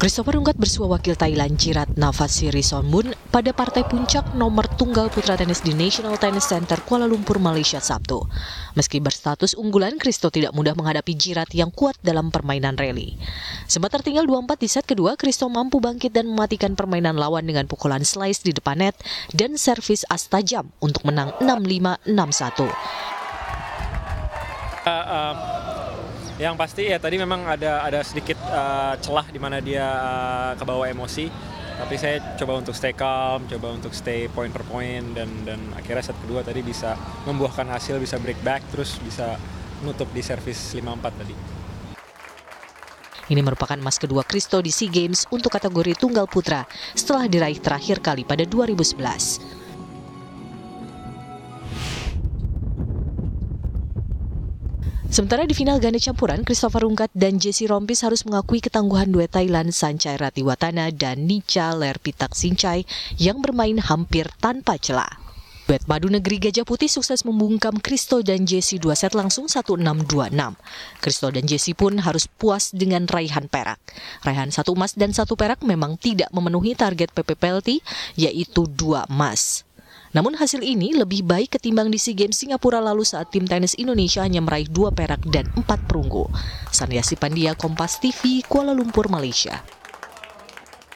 Christopher Rungkat bersua wakil Thailand Cirat Navasiri Sonbun pada partai puncak nomor tunggal putra tenis di National Tennis Center Kuala Lumpur, Malaysia Sabtu. Meski berstatus unggulan, Kristo tidak mudah menghadapi Jirat yang kuat dalam permainan rally. Sempat tertinggal 2-4 di set kedua, Kristo mampu bangkit dan mematikan permainan lawan dengan pukulan slice di depan net dan servis as tajam untuk menang 6-5, 6-1. Uh, uh, yang pasti ya tadi memang ada ada sedikit uh, celah di mana dia uh, kebawa emosi. Tapi saya coba untuk stay calm, coba untuk stay point per point dan dan akhirnya set kedua tadi bisa membuahkan hasil, bisa break back terus bisa menutup di servis 5-4 tadi. Ini merupakan emas kedua Kristo di SEA Games untuk kategori tunggal putra setelah diraih terakhir kali pada 2011. Sementara di final ganda campuran, Christopher Rungkat dan Jesse Rompis harus mengakui ketangguhan duet Thailand Sancai Ratiwatana dan Nica Lerpitak Sincai yang bermain hampir tanpa celah. Duet Madu Negeri Gajah Putih sukses membungkam Kristo dan Jesse dua set langsung 1-6-2-6. Kristo dan Jesse pun harus puas dengan raihan perak. Raihan satu emas dan satu perak memang tidak memenuhi target PPPLT, yaitu dua emas. Namun hasil ini lebih baik ketimbang di SEA Games Singapura lalu saat tim tenis Indonesia hanya meraih dua perak dan empat perunggu. Saniasi Pandia, Kompas TV, Kuala Lumpur, Malaysia.